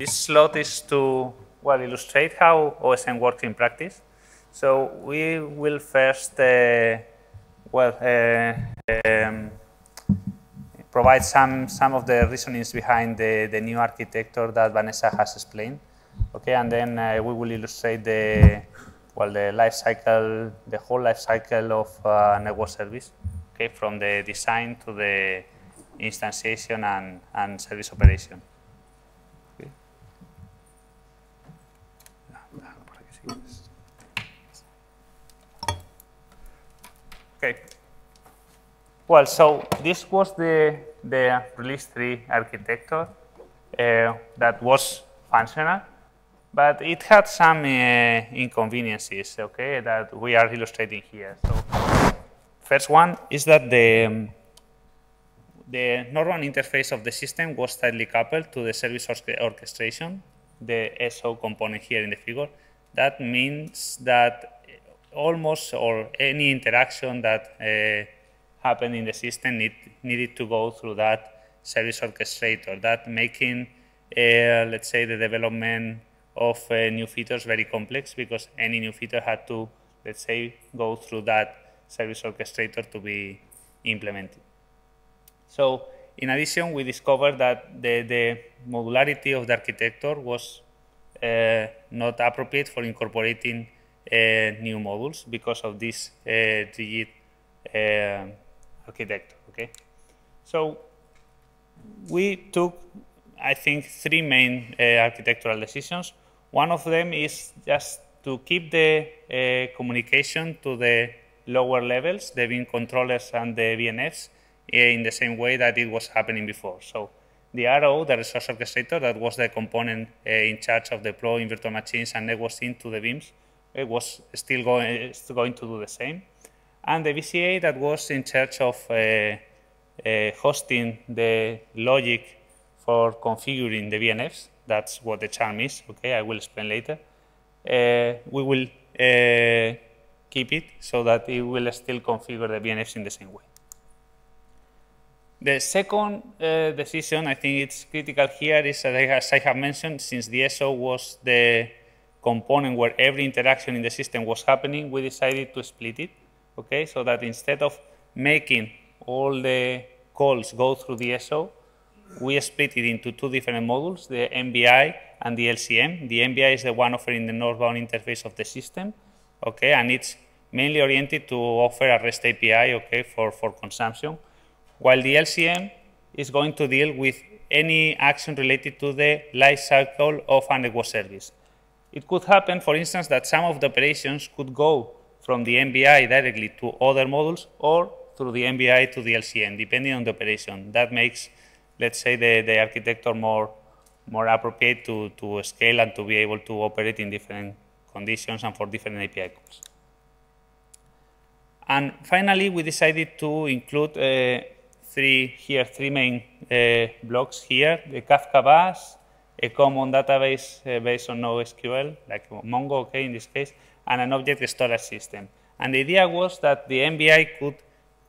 This slot is to well illustrate how OSM works in practice. So we will first uh, well uh, um, provide some some of the reasonings behind the, the new architecture that Vanessa has explained. Okay, and then uh, we will illustrate the well the life cycle, the whole life cycle of uh, network service. Okay, from the design to the instantiation and, and service operation. Okay. Okay. Well, so this was the, the release 3 architecture uh, that was functional, but it had some uh, inconveniences, okay, that we are illustrating here. So first one is that the, um, the normal interface of the system was tightly coupled to the service orchestration, the SO component here in the figure. That means that almost or any interaction that uh, happened in the system need, needed to go through that service orchestrator, that making, uh, let's say, the development of uh, new features very complex because any new feature had to, let's say, go through that service orchestrator to be implemented. So in addition, we discovered that the, the modularity of the architecture was uh, not appropriate for incorporating new modules because of this uh, rigid uh, architecture. Okay, so we took, I think, three main architectural decisions. One of them is just to keep the communication to the lower levels, the VIM controllers and the VNFs, in the same way that it was happening before. So the RO, the resource orchestrator, that was the component uh, in charge of deploying virtual machines and networking to the VIMs, it was still going, going to do the same. And the VCA that was in charge of uh, uh, hosting the logic for configuring the VNFs, that's what the charm is, okay, I will explain later. Uh, we will uh, keep it so that it will still configure the VNFs in the same way. The second uh, decision, I think it's critical here, is that as I have mentioned, since the SO was the component where every interaction in the system was happening, we decided to split it, okay? So that instead of making all the calls go through the SO, we split it into two different modules, the NBI and the LCM. The NBI is the one offering the northbound interface of the system, okay? And it's mainly oriented to offer a REST API, okay, for, for consumption, while the LCM is going to deal with any action related to the life cycle of a network service. It could happen, for instance, that some of the operations could go from the NBI directly to other modules or through the NBI to the LCM, depending on the operation. That makes, let's say, the, the architecture more, more appropriate to, to scale and to be able to operate in different conditions and for different API calls. And finally, we decided to include uh, three here, three main uh, blocks here, the Kafka bus, a common database uh, based on NoSQL, like Mongo, okay, in this case, and an object storage system. And the idea was that the NBI could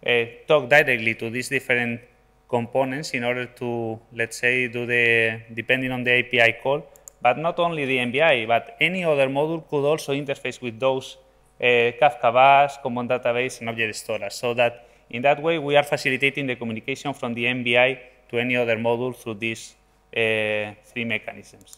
uh, talk directly to these different components in order to, let's say, do the, depending on the API call, but not only the NBI, but any other module could also interface with those uh, Kafka bus, common database, and object storage, so that in that way we are facilitating the communication from the NBI to any other module through uh, three mechanisms.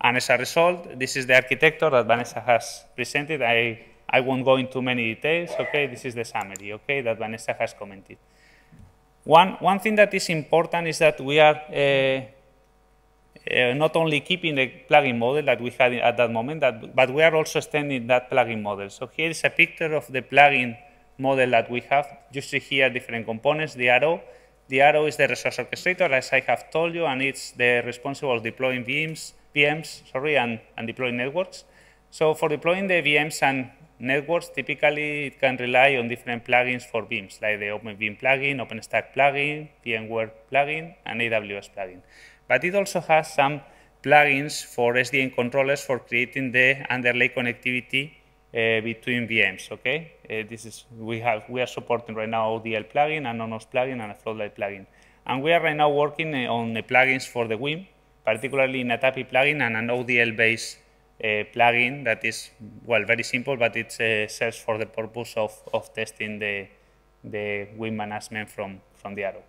And as a result, this is the architecture that Vanessa has presented. I, I won't go into many details, okay? This is the summary, okay, that Vanessa has commented. One, one thing that is important is that we are uh, not only keeping the plugin model that we had at that moment, that, but we are also extending that plugin model. So here is a picture of the plugin model that we have. You see here different components, the RO, the RO is the resource orchestrator, as I have told you, and it's the responsible deploying VMs, VMs sorry, and, and deploying networks. So for deploying the VMs and networks, typically it can rely on different plugins for VMs, like the OpenVIM plugin, OpenStack plugin, VMware plugin, and AWS plugin. But it also has some plugins for SDN controllers for creating the underlay connectivity between VMs. Okay, uh, this is we have we are supporting right now ODL plugin, an ONOS plugin, and a Floodlight plugin, and we are right now working uh, on the plugins for the WIM, particularly in a TAPI plugin and an ODL-based uh, plugin that is, well, very simple, but it uh, serves for the purpose of, of testing the, the WIM management from, from the RO.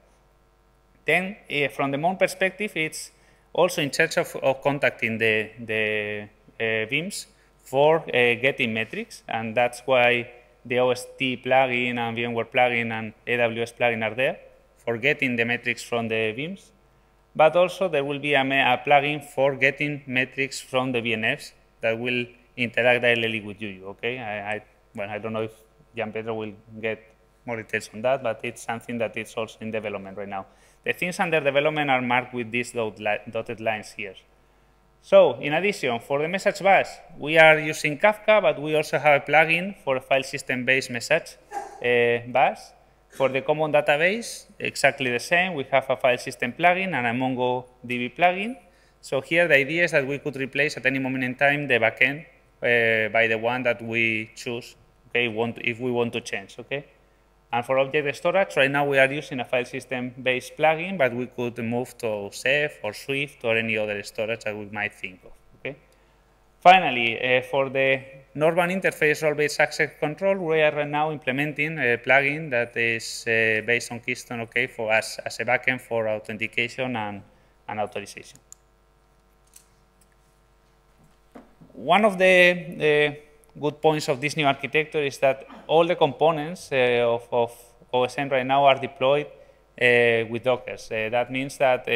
Then, uh, from the Mon perspective, it's also in charge of, of contacting the, the uh, VIMs for uh, getting metrics, and that's why the OST plugin and VMware plugin and AWS plugin are there for getting the metrics from the VIMs. But also there will be a, a plugin for getting metrics from the VNFs that will interact directly with you. Okay, I, I well, I don't know if Gianpietro will get more details on that, but it's something that is also in development right now. The things under development are marked with these dotted lines here. So, in addition, for the message bus, we are using Kafka, but we also have a plugin for file system-based message uh, bus. For the common database, exactly the same. We have a file system plugin and a MongoDB plugin. So here the idea is that we could replace at any moment in time the backend uh, by the one that we choose, okay, want if we want to change, okay? And for object storage, right now we are using a file system-based plugin, but we could move to Ceph or Swift or any other storage that we might think of. Okay. Finally, uh, for the normal interface role-based access control, we are right now implementing a plugin that is uh, based on Keystone OK for us as a backend for authentication and, and authorization. One of the uh, good points of this new architecture is that all the components uh, of, of, OSM right now are deployed uh, with Docker. Uh, that means that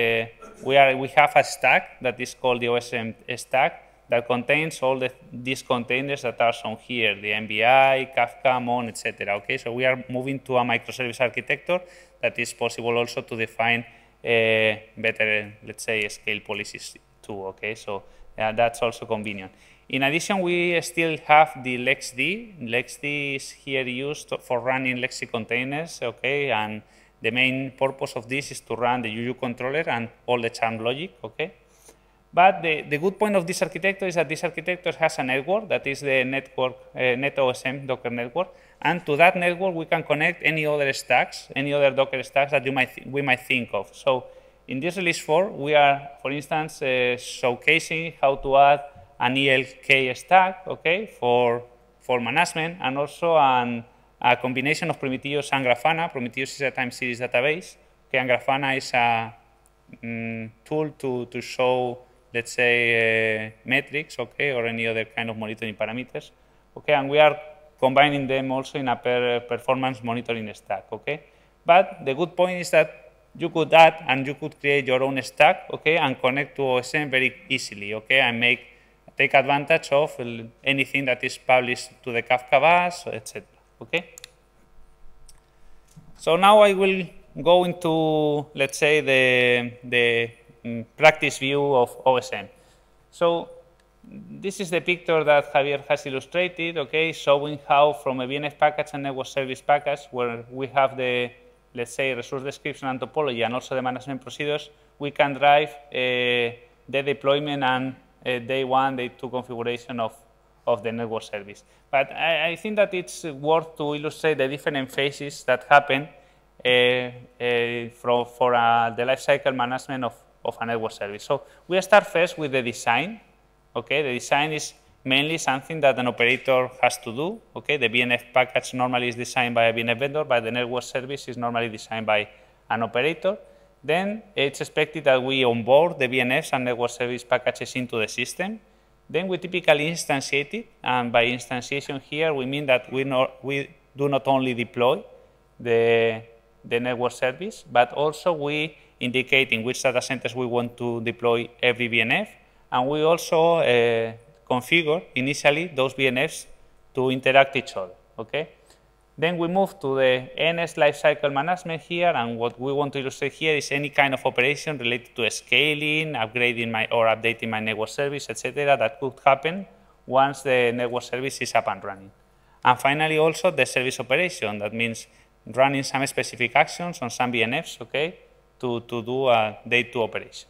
we, are, we have a stack that is called the OSM stack that contains all the, these containers that are shown here, the NBI, Kafka, Mon, etc. Okay, so we are moving to a microservice architecture that is possible also to define uh, better, let's say, scale policies too. Okay, so uh, that's also convenient. In addition, we still have the LXD. LXD is here used for running Lexi containers, okay, and the main purpose of this is to run the Juju controller and all the charm logic, okay. But the, the good point of this architecture is that this architecture has a network that is the network, uh, NetOSM Docker network, and to that network we can connect any other stacks, any other Docker stacks that you might we might think of. So in this release 4, we are, for instance, uh, showcasing how to add an ELK stack, okay, for, for management, and also an, a combination of Prometheus and Grafana. Prometheus is a time series database, okay, and Grafana is a um, tool to, to show, let's say, uh, metrics, okay, or any other kind of monitoring parameters, okay, and we are combining them also in a per performance monitoring stack, okay. But the good point is that you could add and you could create your own stack, okay, and connect to OSM very easily, okay, and make take advantage of anything that is published to the Kafka bus, etc. Okay. So now I will go into, let's say, the the um, practice view of OSM. So this is the picture that Javier has illustrated, okay, showing how from a VNF package and network service package, where we have the, let's say, resource description and topology and also the management procedures, we can drive uh, the deployment and day one, day two configuration of, of the network service. But I, I, think that it's worth to illustrate the different phases that happen uh, uh, for, for uh, the lifecycle management of, of a network service. So we start first with the design. Okay, the design is mainly something that an operator has to do. Okay, the VNF package normally is designed by a VNF vendor, but the network service is normally designed by an operator. Then it's expected that we onboard the VNFs and network service packages into the system. Then we typically instantiate it, and by instantiation here, we mean that we, not, we do not only deploy the, the network service, but also we indicate in which data centers we want to deploy every VNF, and we also uh, configure initially those VNFs to interact each other, okay? Then we move to the NS lifecycle management here, and what we want to illustrate here is any kind of operation related to scaling, upgrading my or updating my network service, etc. that could happen once the network service is up and running. And finally, also the service operation. That means running some specific actions on some VNFs, okay, to, to do a day two operation.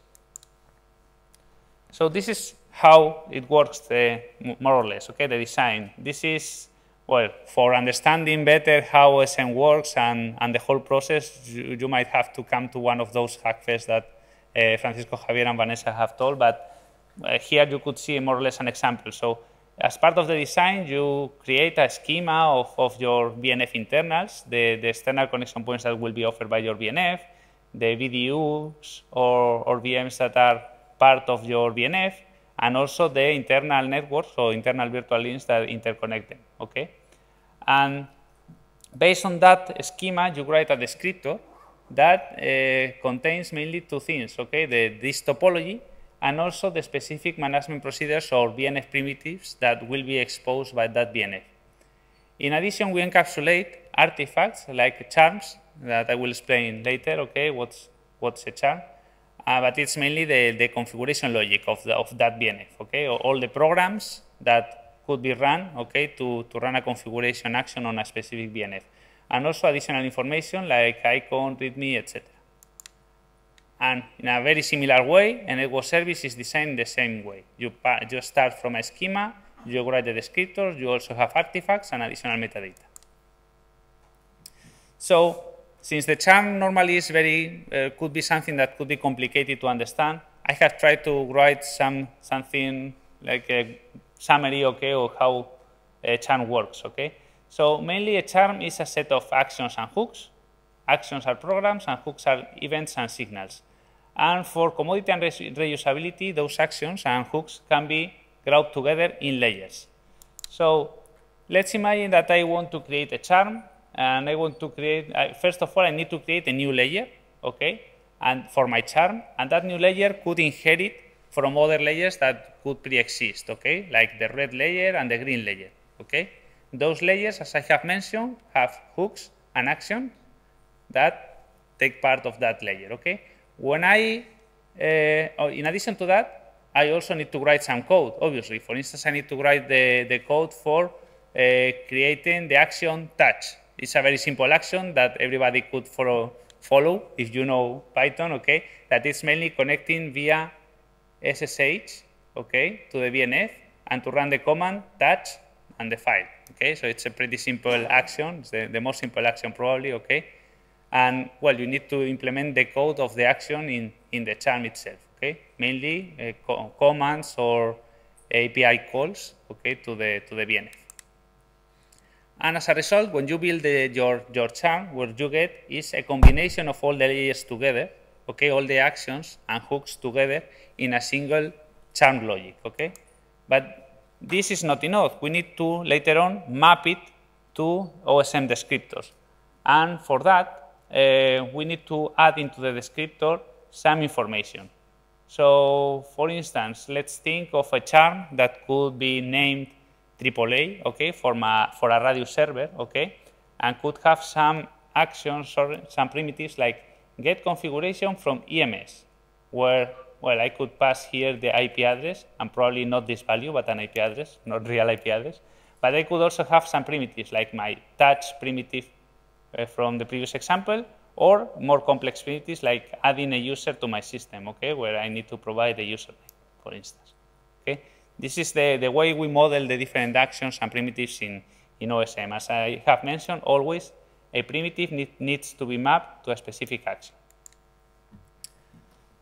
So this is how it works, the, more or less, okay, the design. This is well, for understanding better how OSM works and, and the whole process, you, you, might have to come to one of those hackfests that uh, Francisco Javier and Vanessa have told, but uh, here you could see more or less an example. So as part of the design, you create a schema of, of your VNF internals, the, the external connection points that will be offered by your VNF, the VDUs or, or VMs that are part of your VNF, and also the internal networks or internal virtual links that interconnect them, okay? And based on that schema, you write a descriptor that uh, contains mainly two things, okay? The, this topology and also the specific management procedures or VNF primitives that will be exposed by that VNF. In addition, we encapsulate artifacts like charms that I will explain later, okay, what's, what's a charm. Uh, but it's mainly the, the configuration logic of, the, of that VNF, okay, all the programs that could be run, okay, to, to run a configuration action on a specific VNF. And also additional information like icon, readme, etc. And in a very similar way, a network service is designed the same way. You, you start from a schema, you write the descriptors, you also have artifacts and additional metadata. So since the charm normally is very, uh, could be something that could be complicated to understand, I have tried to write some something like a summary, okay, of how a charm works, okay? So mainly a charm is a set of actions and hooks. Actions are programs and hooks are events and signals. And for commodity and reusability, those actions and hooks can be grouped together in layers. So let's imagine that I want to create a charm and I want to create, uh, first of all, I need to create a new layer, okay, and for my charm, and that new layer could inherit from other layers that could pre-exist, okay, like the red layer and the green layer, okay. Those layers, as I have mentioned, have hooks and actions that take part of that layer, okay. When I, uh, in addition to that, I also need to write some code, obviously. For instance, I need to write the, the code for uh, creating the action touch, it's a very simple action that everybody could follow, follow if you know Python, okay? That is mainly connecting via SSH, okay, to the VNF and to run the command touch and the file, okay? So it's a pretty simple action. It's the, the most simple action probably, okay? And, well, you need to implement the code of the action in, in the charm itself, okay? Mainly uh, co commands or API calls, okay, to the, to the VNF. And as a result, when you build the, your, your charm, what you get is a combination of all the layers together, okay, all the actions and hooks together in a single charm logic, okay? But this is not enough. We need to, later on, map it to OSM descriptors. And for that, uh, we need to add into the descriptor some information. So, for instance, let's think of a charm that could be named AAA, okay, for, my, for a RADIUS server, okay, and could have some actions or some primitives like get configuration from EMS, where, well, I could pass here the IP address, and probably not this value, but an IP address, not real IP address. But I could also have some primitives, like my touch primitive uh, from the previous example, or more complex primitives, like adding a user to my system, okay, where I need to provide a username, for instance, okay. This is the, the way we model the different actions and primitives in, in OSM. As I have mentioned, always a primitive need, needs to be mapped to a specific action.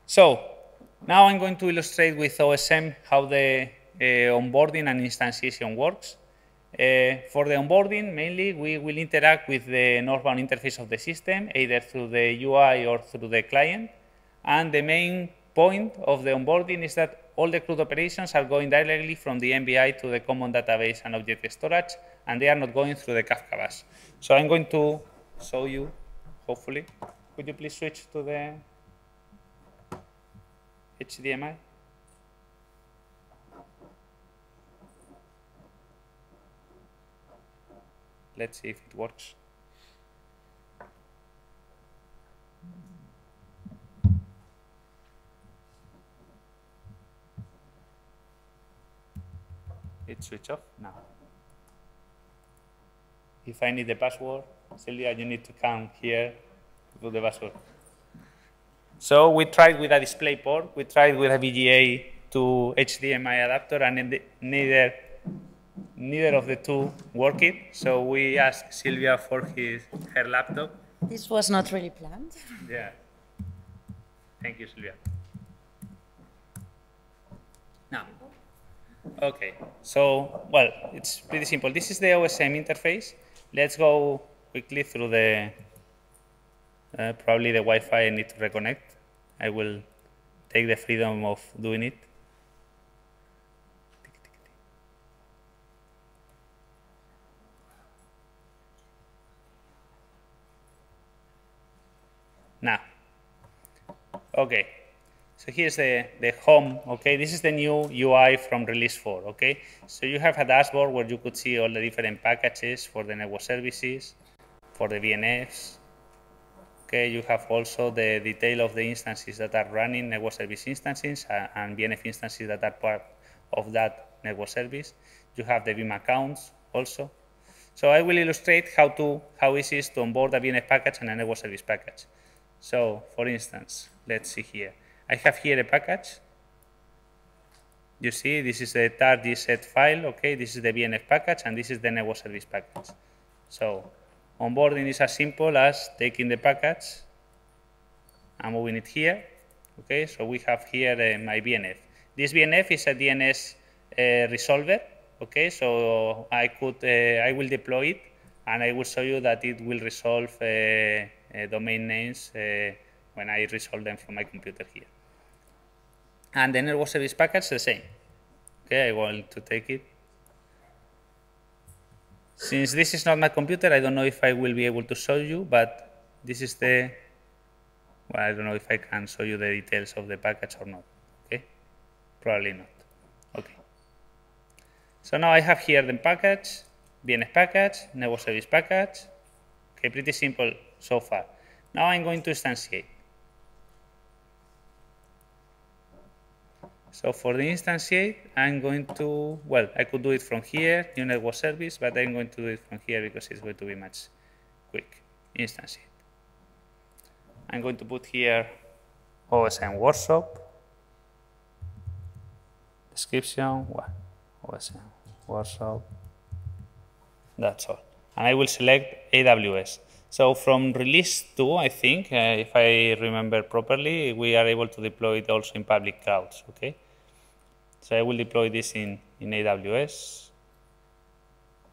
So now I'm going to illustrate with OSM how the uh, onboarding and instantiation works. Uh, for the onboarding, mainly, we will interact with the northbound interface of the system, either through the UI or through the client. And the main point of the onboarding is that all the CRUD operations are going directly from the NBI to the common database and object storage, and they are not going through the Kafka bus. So I'm going to show you, hopefully. Could you please switch to the HDMI? Let's see if it works. it switch off now. If I need the password, Celia, you need to come here to do the password. So we tried with a display port, we tried with a VGA to HDMI adapter, and neither neither of the two worked. So we asked Sylvia for his her laptop. This was not really planned. Yeah. Thank you, Sylvia. Now, okay, so, well, it's pretty simple. This is the OSM interface. Let's go quickly through the, uh, probably the Wi-Fi I need to reconnect. I will take the freedom of doing it. Now, okay, so here's the, the home, okay? This is the new UI from release 4, okay? So you have a dashboard where you could see all the different packages for the network services, for the VNFs, okay? You have also the detail of the instances that are running network service instances uh, and VNF instances that are part of that network service. You have the VIM accounts also. So I will illustrate how to how easy it is to onboard a VNF package and a network service package. So for instance, let's see here. I have here a package. You see, this is the tar.gz file, okay? This is the VNF package, and this is the network service package. So onboarding is as simple as taking the package and moving it here, okay? So we have here uh, my VNF. This VNF is a DNS uh, resolver, okay? So I could, uh, I will deploy it, and I will show you that it will resolve uh, uh, domain names uh, when I resolve them from my computer here. And the network service package the same. Okay, I want to take it. Since this is not my computer, I don't know if I will be able to show you, but this is the, well, I don't know if I can show you the details of the package or not. Okay, probably not. Okay. So now I have here the package, VNF package, network service package. Okay, pretty simple so far. Now I'm going to instantiate. So for the instantiate, I'm going to, well, I could do it from here, new network service, but I'm going to do it from here because it's going to be much quick. Instantiate. I'm going to put here OSM workshop, description, well, OSM workshop, that's all. And I will select AWS. So from release 2, I think, uh, if I remember properly, we are able to deploy it also in public clouds, okay? So I will deploy this in, in AWS,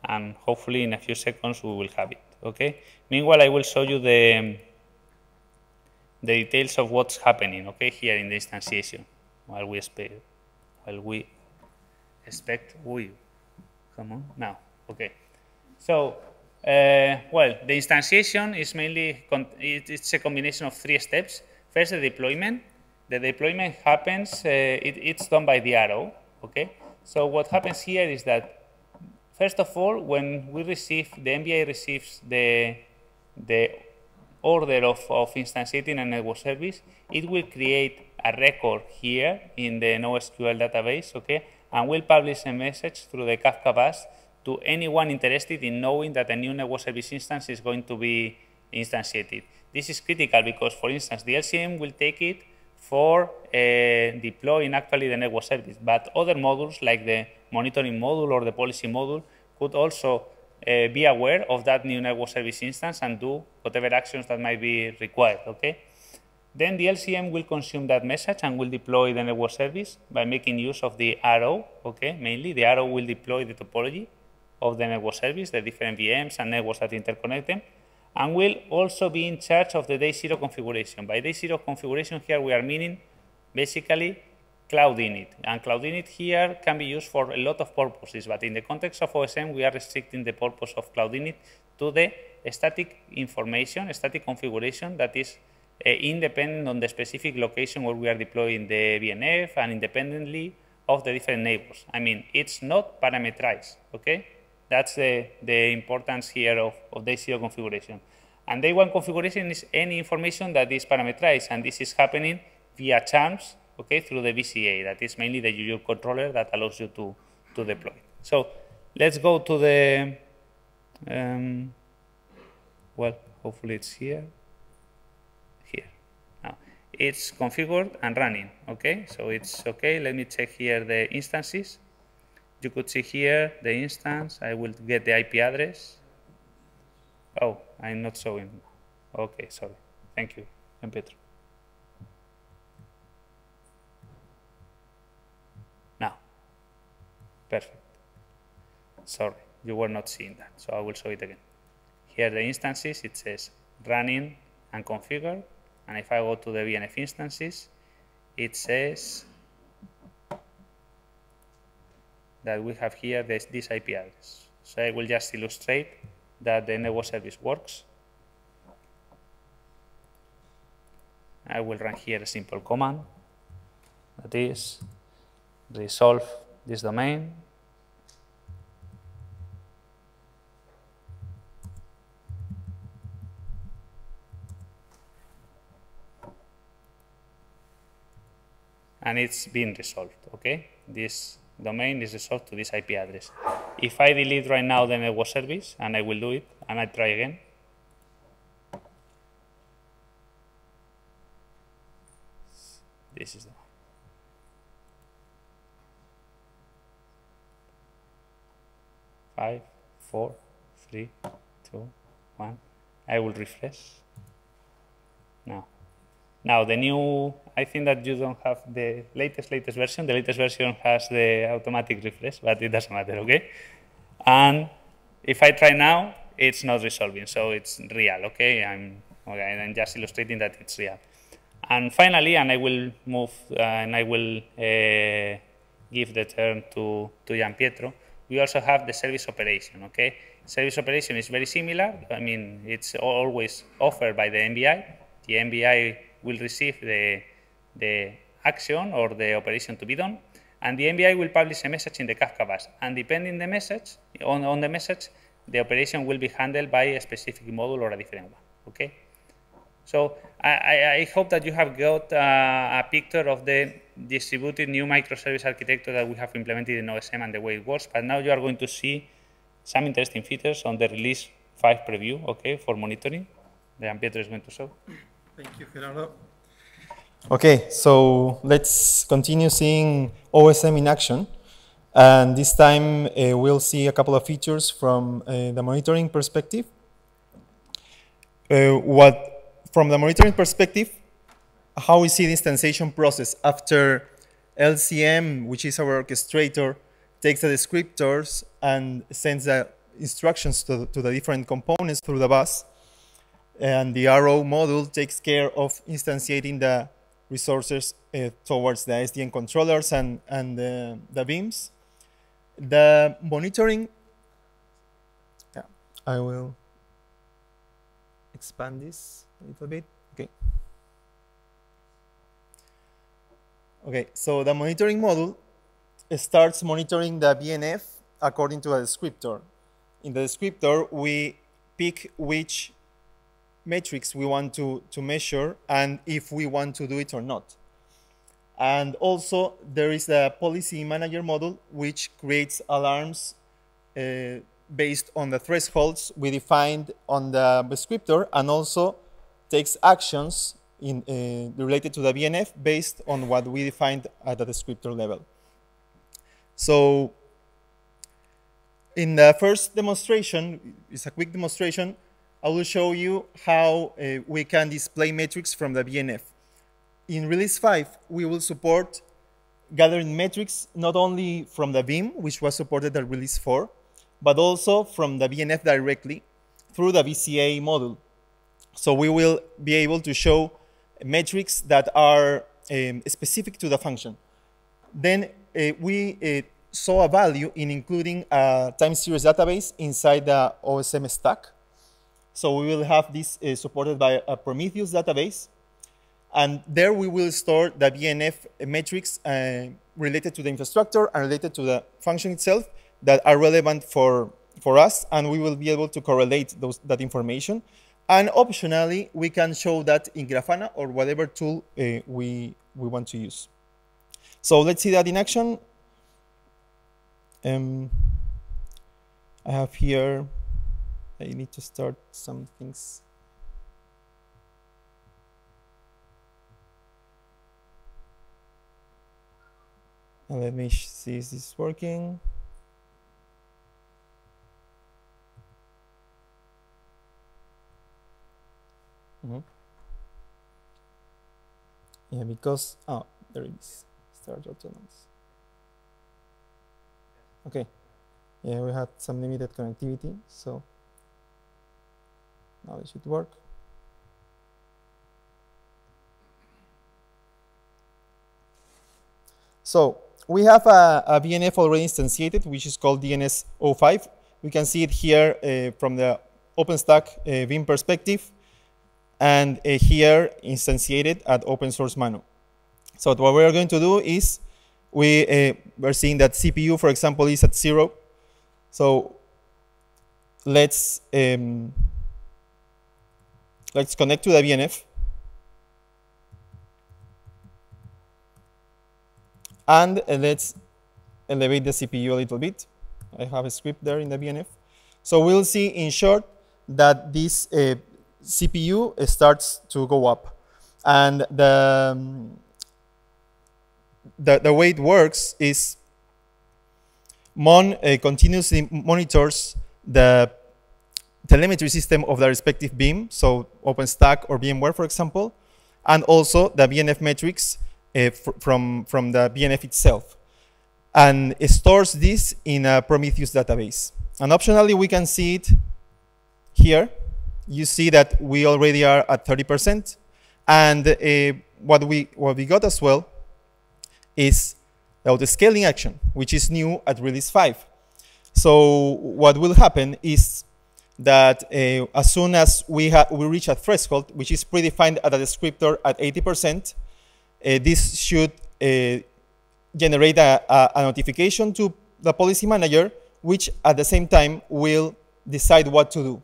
and hopefully in a few seconds we will have it, okay? Meanwhile, I will show you the, the details of what's happening, okay, here in the instantiation, while we expect, while we expect, we, come on, now, okay. So uh, well, the instantiation is mainly, it's a combination of three steps. First, the deployment. The deployment happens, uh, it, it's done by the RO, okay? So what happens here is that, first of all, when we receive, the NBI receives the, the order of, of instantiating a network service, it will create a record here in the NoSQL database, okay? And will publish a message through the Kafka bus to anyone interested in knowing that a new network service instance is going to be instantiated. This is critical because, for instance, the LCM will take it for uh, deploying actually the network service, but other modules like the monitoring module or the policy module could also uh, be aware of that new network service instance and do whatever actions that might be required, okay? Then the LCM will consume that message and will deploy the network service by making use of the RO, okay, mainly. The RO will deploy the topology of the network service, the different VMs and networks that interconnect them, and will also be in charge of the day zero configuration. By day zero configuration here we are meaning basically cloud init. And cloud init here can be used for a lot of purposes, but in the context of OSM we are restricting the purpose of cloud init to the static information, static configuration that is uh, independent on the specific location where we are deploying the VNF and independently of the different neighbors. I mean, it's not parameterized, okay? That's the, the importance here of, of day zero configuration. And day one configuration is any information that is parameterized, and this is happening via charms, okay, through the VCA. That is mainly the Juju controller that allows you to, to deploy. So let's go to the, um, well, hopefully it's here, here. Now, it's configured and running, okay? So it's okay. Let me check here the instances. You could see here the instance. I will get the IP address. Oh, I'm not showing. Okay, sorry. Thank you, Pedro. Now, Perfect. Sorry, you were not seeing that, so I will show it again. Here the instances, it says running and configure, and if I go to the VNF instances, it says that we have here this, IP address. So I will just illustrate that the network service works. I will run here a simple command that is resolve this domain and it's been resolved, okay? This domain is resolved to this IP address. If I delete right now the network service, and I will do it, and I try again, this is the one. Five, four, three, two, one. I will refresh. Now. Now, the new, I think that you don't have the latest, latest version. The latest version has the automatic refresh, but it doesn't matter, okay? And if I try now, it's not resolving, so it's real, okay? I'm, okay, I'm just illustrating that it's real. And finally, and I will move, uh, and I will uh, give the turn to, to Gianpietro, we also have the service operation, okay? Service operation is very similar. I mean, it's always offered by the NBI. The NBI will receive the, the action or the operation to be done, and the NBI will publish a message in the Kafka bus. And depending the message, on, on the message, the operation will be handled by a specific module or a different one. Okay. So I, I hope that you have got uh, a picture of the distributed new microservice architecture that we have implemented in OSM and the way it works. But now you are going to see some interesting features on the release 5 preview, okay, for monitoring. Gianpietro is going to show. Thank you, Gerardo. Okay, so let's continue seeing OSM in action. And this time uh, we'll see a couple of features from uh, the monitoring perspective. Uh, what, from the monitoring perspective, how we see the instantiation process after LCM, which is our orchestrator, takes the descriptors and sends the instructions to, to the different components through the bus and the RO module takes care of instantiating the resources uh, towards the SDN controllers and, and the VIMs. The monitoring, yeah, I will expand this a little bit. Okay. Okay, so the monitoring module starts monitoring the VNF according to a descriptor. In the descriptor, we pick which metrics we want to, to measure and if we want to do it or not. And also there is a policy manager model which creates alarms uh, based on the thresholds we defined on the descriptor and also takes actions in, uh, related to the VNF based on what we defined at the descriptor level. So in the first demonstration, it's a quick demonstration, I will show you how uh, we can display metrics from the VNF. In release 5, we will support gathering metrics not only from the VIM, which was supported at release 4, but also from the VNF directly through the VCA module. So we will be able to show metrics that are um, specific to the function. Then uh, we uh, saw a value in including a time series database inside the OSM stack. So we will have this uh, supported by a Prometheus database. And there we will store the VNF metrics uh, related to the infrastructure and related to the function itself that are relevant for, for us. And we will be able to correlate those, that information. And optionally, we can show that in Grafana or whatever tool uh, we, we want to use. So let's see that in action. Um, I have here I need to start some things. And let me see if this is working. Mm -hmm. Yeah, because oh, there it is. Start autonomous. Okay. Yeah, we had some limited connectivity, so now it should work. So we have a, a VNF already instantiated, which is called DNS05. We can see it here uh, from the OpenStack uh, Vim perspective, and uh, here instantiated at open source MANO. So what we're going to do is we uh, are seeing that CPU, for example, is at zero. So let's um, let's connect to the VNF. And uh, let's elevate the CPU a little bit. I have a script there in the VNF. So we'll see in short that this uh, CPU starts to go up. And the, um, the, the way it works is Mon uh, continuously monitors the telemetry system of the respective VIM, so OpenStack or VMware, for example, and also the VNF metrics uh, from, from the VNF itself. And it stores this in a Prometheus database. And optionally, we can see it here. You see that we already are at 30%. And uh, what, we, what we got as well is the scaling action, which is new at release 5. So what will happen is that uh, as soon as we, we reach a threshold, which is predefined at a descriptor at 80%, uh, this should uh, generate a, a, notification to the policy manager, which at the same time will decide what to do.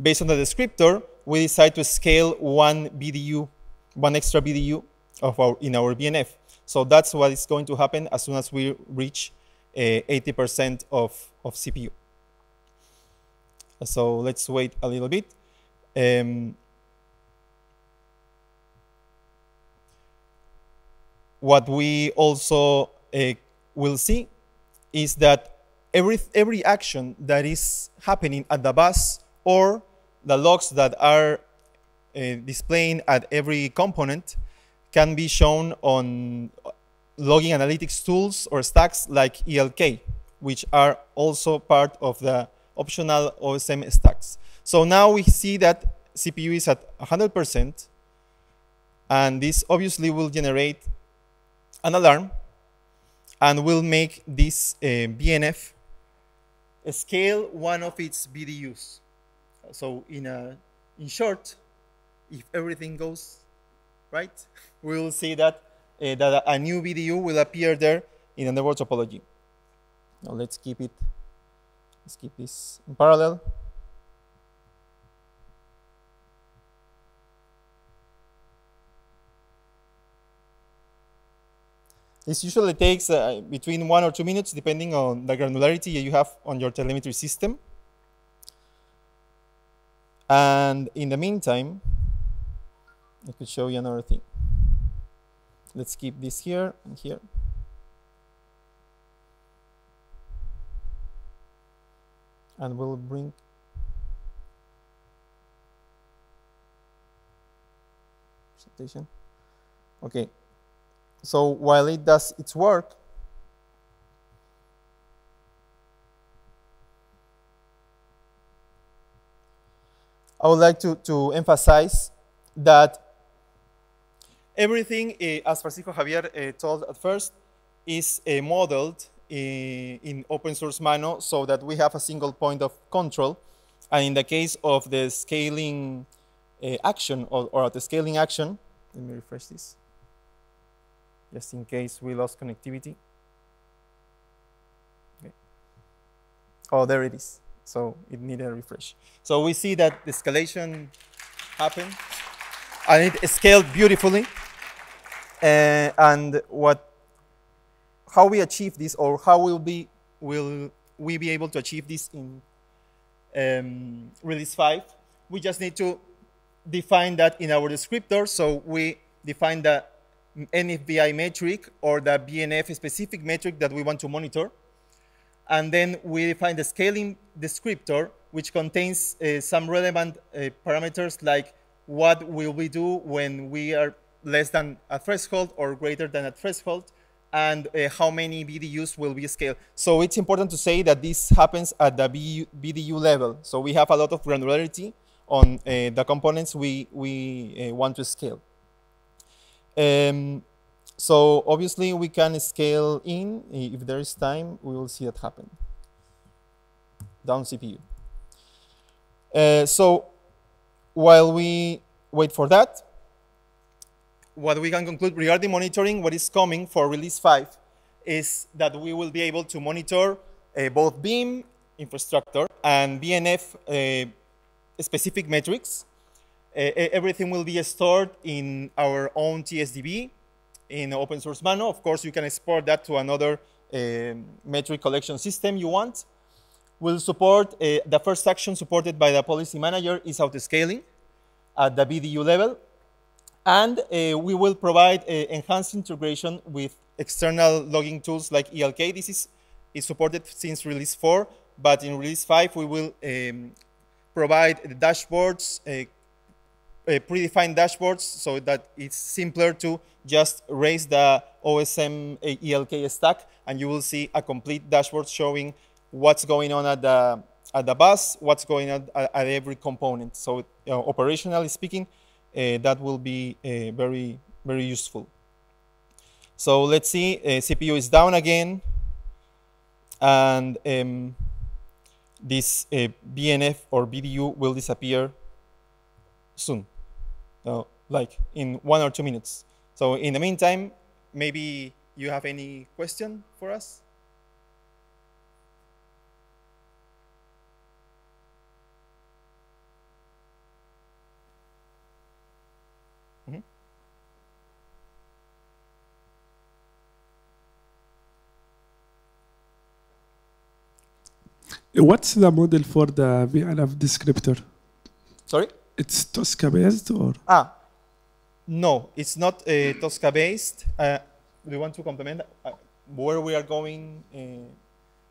Based on the descriptor, we decide to scale one VDU, one extra VDU of our, in our VNF. So that's what is going to happen as soon as we reach 80% uh, of, of CPU. So let's wait a little bit. Um, what we also uh, will see is that every, every action that is happening at the bus or the logs that are uh, displaying at every component can be shown on logging analytics tools or stacks like ELK, which are also part of the optional OSM stacks. So now we see that CPU is at 100%, and this obviously will generate an alarm and will make this uh, VNF scale one of its BDUs. So in, a, in short, if everything goes right, we will see that, uh, that a new VDU will appear there in the network topology. Now let's keep it, let's keep this in parallel. This usually takes uh, between one or two minutes, depending on the granularity you have on your telemetry system. And in the meantime, I could show you another thing. Let's keep this here and here. And we'll bring presentation. Okay, so while it does its work, I would like to, to emphasize that everything, uh, as Francisco Javier uh, told at first, is uh, modeled in, in open source Mano so that we have a single point of control. And in the case of the scaling action or, or the scaling action, let me refresh this just in case we lost connectivity. Okay. Oh, there it is. So it needed a refresh. So we see that the escalation happened and it scaled beautifully. Uh, and what, how we achieve this or how will be, will we be able to achieve this in um, release 5? We just need to define that in our descriptor. So we define the NFVI metric or the VNF specific metric that we want to monitor. And then we define the scaling descriptor, which contains uh, some relevant uh, parameters like what will we do when we are less than a threshold or greater than a threshold, and uh, how many VDUs will be scaled. So it's important to say that this happens at the VDU level. So we have a lot of granularity on uh, the components we, we uh, want to scale. Um, so obviously we can scale in, if there is time, we will see that happen. Down CPU. Uh, so while we wait for that, what we can conclude regarding monitoring, what is coming for release 5 is that we will be able to monitor uh, both VIM infrastructure and VNF uh, specific metrics. Uh, everything will be stored in our own TSDB in open source manner. Of course, you can export that to another um, metric collection system you want. We'll support, uh, the first action supported by the policy manager is auto-scaling at the VDU level. And uh, we will provide uh, enhanced integration with external logging tools like ELK. This is, is supported since release 4, but in release 5, we will um, provide the dashboards, uh, uh, predefined dashboards, so that it's simpler to just raise the OSM ELK stack, and you will see a complete dashboard showing what's going on at the at the bus, what's going on at, at every component. So you know, operationally speaking, uh, that will be uh, very, very useful. So let's see, uh, CPU is down again. And um, this VNF or VDU will disappear soon, like in one or two minutes. So in the meantime, maybe you have any question for us? What's the model for the VNF descriptor? Sorry? It's Tosca based or? Ah, no, it's not uh, Tosca based. Uh, do you want to complement uh, where we are going uh,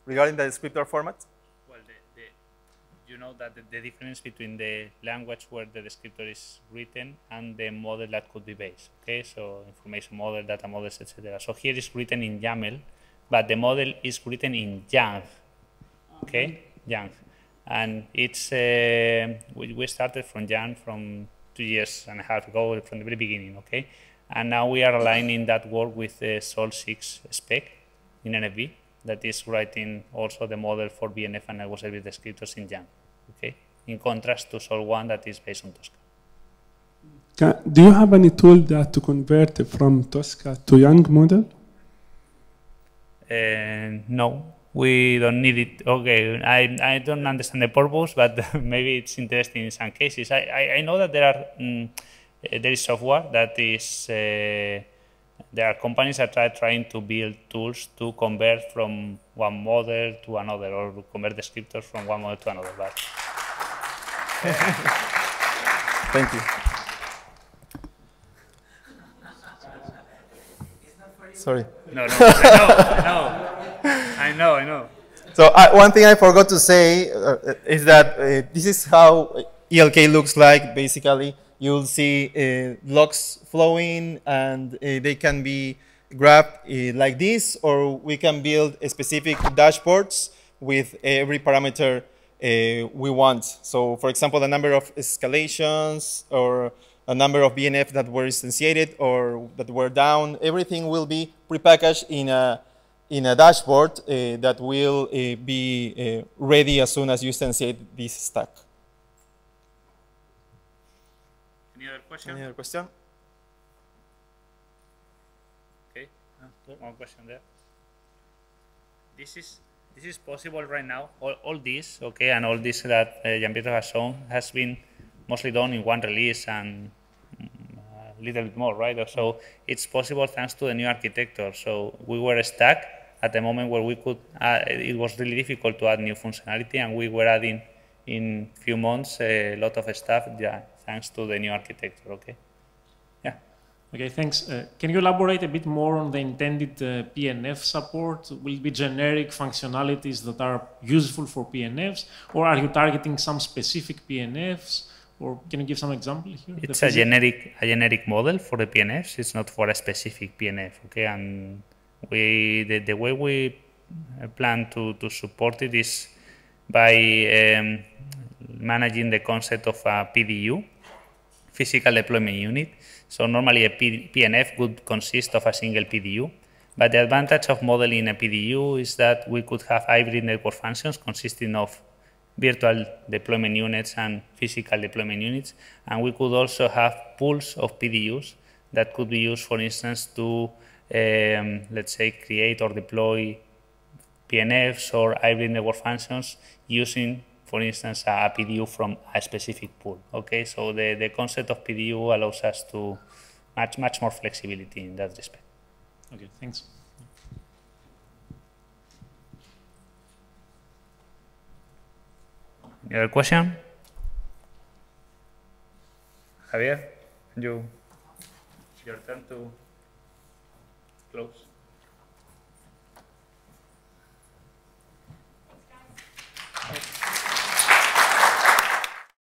regarding the descriptor format? Well, the, the, you know that the, the, difference between the language where the descriptor is written and the model that could be based. Okay, so information model, data models, etc. So here is written in YAML, but the model is written in YANG okay, YANG. And it's, uh, we, we started from YANG from two years and a half ago, from the very beginning, okay? And now we are aligning that work with the Sol 6 spec in NFV that is writing also the model for VNF and network service descriptors in YANG, okay? In contrast to Sol 1 that is based on Tosca. Can, do you have any tool that to convert from Tosca to YANG model? Uh, no, we don't need it. Okay, I, I don't understand the purpose, but maybe it's interesting in some cases. I, I, I know that there are mm, there is software that is uh, there are companies that are trying to build tools to convert from one model to another or convert descriptors from one model to another. But thank you. Sorry. No, no, no, no. I know, I know. So uh, one thing I forgot to say uh, is that uh, this is how ELK looks like. Basically, you'll see uh, logs flowing, and uh, they can be grabbed uh, like this, or we can build specific dashboards with every parameter we want. So, for example, the number of escalations or a number of VNF that were instantiated or that were down, everything will be prepackaged in a in a dashboard uh, that will uh, be uh, ready as soon as you instantiate this stack. Any other question? Any other question? Okay, one question there. This is this is possible right now. All, all this, okay, and all this that uh, Gianpietro has shown has been mostly done in one release and mm, a little bit more, right? So it's possible thanks to the new architecture. So we were stuck at the moment where we could, uh, it was really difficult to add new functionality, and we were adding in few months a lot of stuff, yeah, thanks to the new architecture. Okay. Yeah. Okay, thanks. Uh, can you elaborate a bit more on the intended uh, PNF support? Will it be generic functionalities that are useful for PNFs, or are you targeting some specific PNFs? Or can you give some example here? It's a generic a generic model for the PNFs. It's not for a specific PNF. Okay, and We, the, the way we plan to, to support it is by um, managing the concept of a PDU, physical deployment unit. So normally a P PNF would consist of a single PDU, but the advantage of modeling a PDU is that we could have hybrid network functions consisting of virtual deployment units and physical deployment units, and we could also have pools of PDUs that could be used, for instance, to um, let's say create or deploy PNFs or hybrid network functions using, for instance, a PDU from a specific pool. Okay, so the, the concept of PDU allows us to much much more flexibility in that respect. Okay, thanks. Any other question? Javier, you, your turn to close.